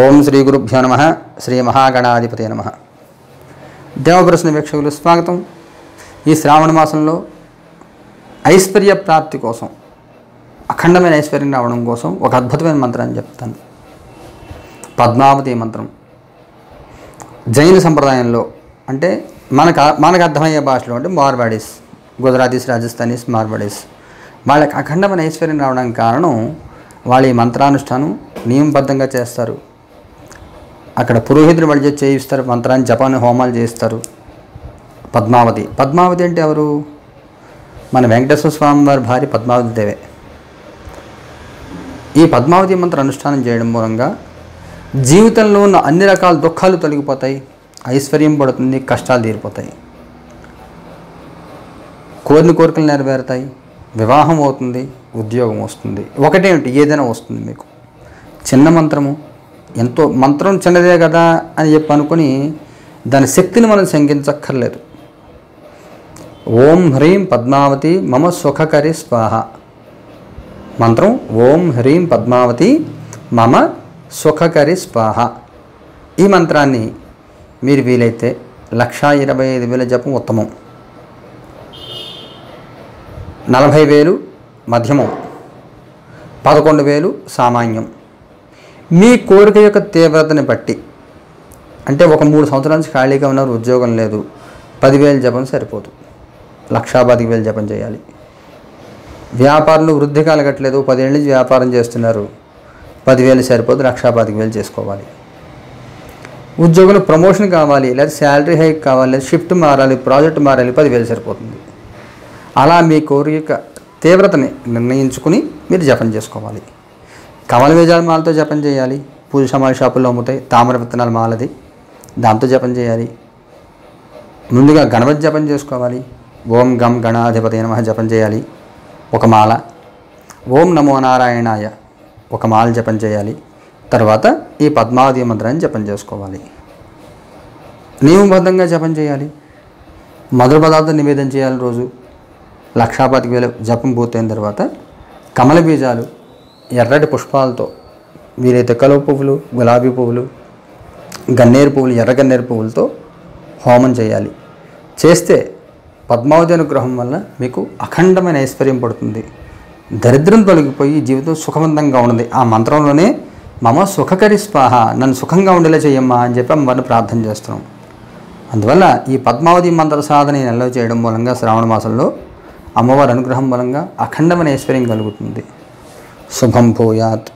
ఓం శ్రీ గురుభ్యో నమ శ్రీ మహాగణాధిపతి నమ. దేవప్రశ్న వీక్షకులు స్వాగతం. ఈ శ్రావణ మాసంలో ఐశ్వర్య ప్రాప్తి కోసం అఖండమైన ఐశ్వర్యం రావడం కోసం ఒక అద్భుతమైన మంత్రాన్ని చెప్తాను. పద్మావతి మంత్రం. జైన సంప్రదాయంలో అంటే మనకు మనకు అర్థమయ్యే భాషలో అంటే మార్వాడీస్ గుజరాతీస్ రాజస్థానీస్ మార్వాడీస్. వాళ్ళకి అఖండమైన ఐశ్వర్యం రావడానికి కారణం వాళ్ళ ఈ మంత్రానుష్ఠానం నియమబద్ధంగా చేస్తారు. అక్కడ పురోహితుడు వాళ్ళు చేయిస్తారు మంత్రాన్ని జపాన్ని హోమాలు చేస్తారు పద్మావతి. పద్మావతి అంటే ఎవరు? మన వెంకటేశ్వర స్వామి వారి భార్య పద్మావతి దేవే. ఈ పద్మావతి మంత్ర అనుష్ఠానం చేయడం మూలంగా జీవితంలో ఉన్న అన్ని రకాల దుఃఖాలు తొలగిపోతాయి ఐశ్వర్యం పడుతుంది కష్టాలు తీరిపోతాయి. కోరిన కోరికలు నెరవేరుతాయి వివాహం అవుతుంది ఉద్యోగం వస్తుంది. ఒకటేమిటి? ఏదైనా వస్తుంది మీకు. చిన్న మంత్రము ఎంతో మంత్రం చిన్నదే కదా అని చెప్పి అనుకుని దాని శక్తిని మనం శంకించక్కర్లేదు. ఓం హ్రీం పద్మావతి మమ సుఖకరి స్వాహ. మంత్రం ఓం హ్రీం పద్మావతి మమ సుఖకరి స్వాహ. ఈ మంత్రాన్ని మీరు వీలైతే లక్షా ఇరవై ఐదు వేల జపం ఉత్తమం. నలభై వేలు మధ్యమం. పదకొండు వేలు సామాన్యం. మీ కోరిక యొక్క తీవ్రతని బట్టి. అంటే ఒక మూడు సంవత్సరాల నుంచి ఖాళీగా ఉన్నారు ఉద్యోగం లేదు పదివేలు జపం సరిపోదు. లక్షా పది వేలు జపం చేయాలి. వ్యాపారులు వృద్ధి కలగట్లేదు పదేళ్ళ నుంచి వ్యాపారం చేస్తున్నారు పదివేలు సరిపోదు లక్షా పది వేలు చేసుకోవాలి. ఉద్యోగులు ప్రమోషన్ కావాలి లేదా శాలరీ హైక్ కావాలి లేదా షిఫ్ట్ మారాలి ప్రాజెక్ట్ మారాలి పదివేలు సరిపోతుంది. అలా మీ కోరిక తీవ్రతని నిర్ణయించుకుని మీరు జపం చేసుకోవాలి. కమల బీజాల మాలతో జపం చేయాలి. పూజ సమాధి షాపుల్లో అమ్ముతాయి. తామర విత్తనాల మాలది. దాంతో జపం చేయాలి. ముందుగా గణపతి జపం చేసుకోవాలి. ఓం గం గణాధిపతి నమ జపం చేయాలి. ఒక మాల. ఓం నమో నారాయణాయ. ఒక మాల జపం చేయాలి. తర్వాత ఈ పద్మావతి మంత్రాన్ని జపం చేసుకోవాలి. నియమబద్ధంగా జపం చేయాలి. మధుర పదార్థం నివేదన చేయాలి రోజు. లక్షాపతికి వేల జపం పూర్తయిన తర్వాత కమల బీజాలు ఎర్రటి పుష్పాలతో వీలైతే కలువ పువ్వులు గులాబీ పువ్వులు గన్నేరు పువ్వులు ఎర్ర గన్నేరు పువ్వులతో హోమం చేయాలి. చేస్తే పద్మావతి అనుగ్రహం వల్ల మీకు అఖండమైన ఐశ్వర్యం పడుతుంది. దరిద్రం తొలగిపోయి జీవితం సుఖవంతంగా ఉన్నది ఆ మంత్రంలోనే మమ సుఖకరి స్వాహ నన్ను సుఖంగా ఉండేలా చేయమ్మా అని చెప్పి అమ్మవారిని ప్రార్థన చేస్తున్నాం. అందువల్ల ఈ పద్మావతి మంత్ర సాధన నిల్వ నెలలో చేయడం మూలంగా శ్రావణ మాసంలో అమ్మవారి అనుగ్రహం మూలంగా అఖండమైన ఐశ్వర్యం కలుగుతుంది. शुभम भूयात।